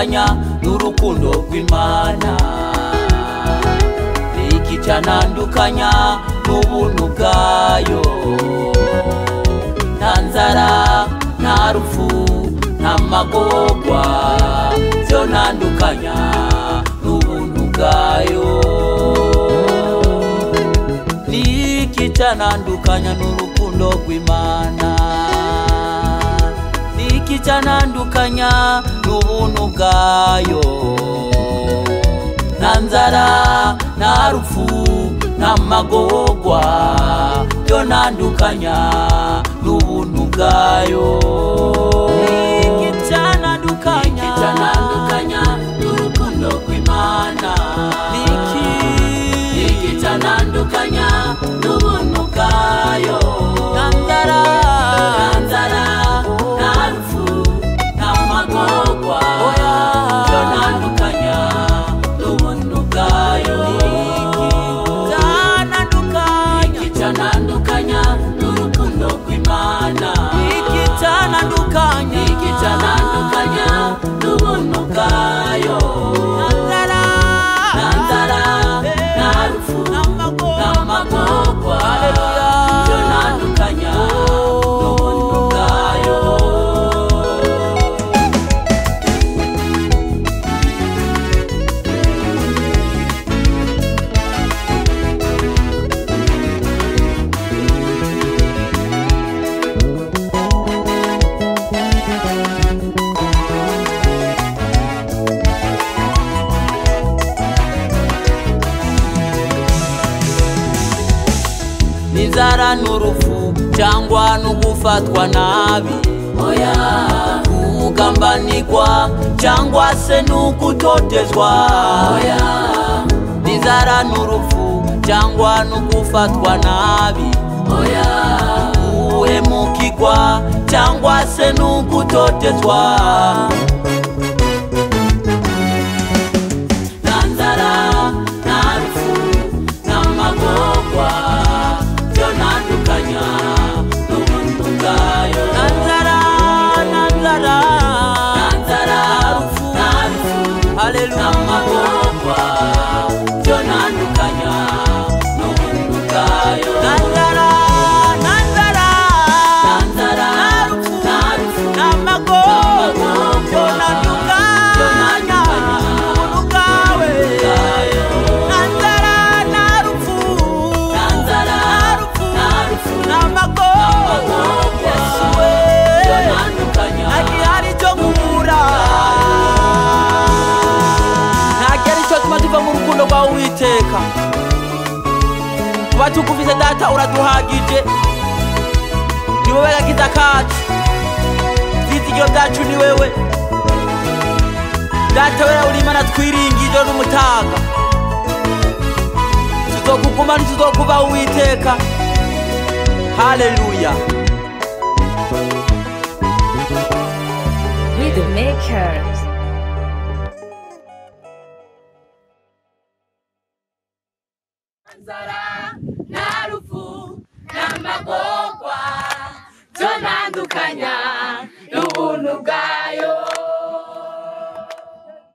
kuzivanya nurukundo rwimana rikicanandukanya nubuntu bwayo nta nzara nta rupfu nta magogwa vyo ntandukanya nubuntu bwayo rikicanandukanya nurukundo rwimana ikitanandukanya n'ubuntu bwayo nta nzara nta rupfu nta magorwa yo nandukanya n'ubuntu bwayo hey. nunca kusara nurupfu tangwa nokufatwa navi kukambanikwa changwa senukutoteswa nizara nurupfu tangwa nokufatwa navi kuhemukikwa changwa senukutoteswa oh yeah. ushaka tuba tukuvize data uraduhagije ni wowe gakiza kacu vyizigiro byacu ni wewe data we uri imana twiringije n'umutaga tuzokuguma ntituzokubaho uwiteka haleluya We the makers. inzara na rufu n'amagorwa byo ntandukanya n'ubuntu bwayo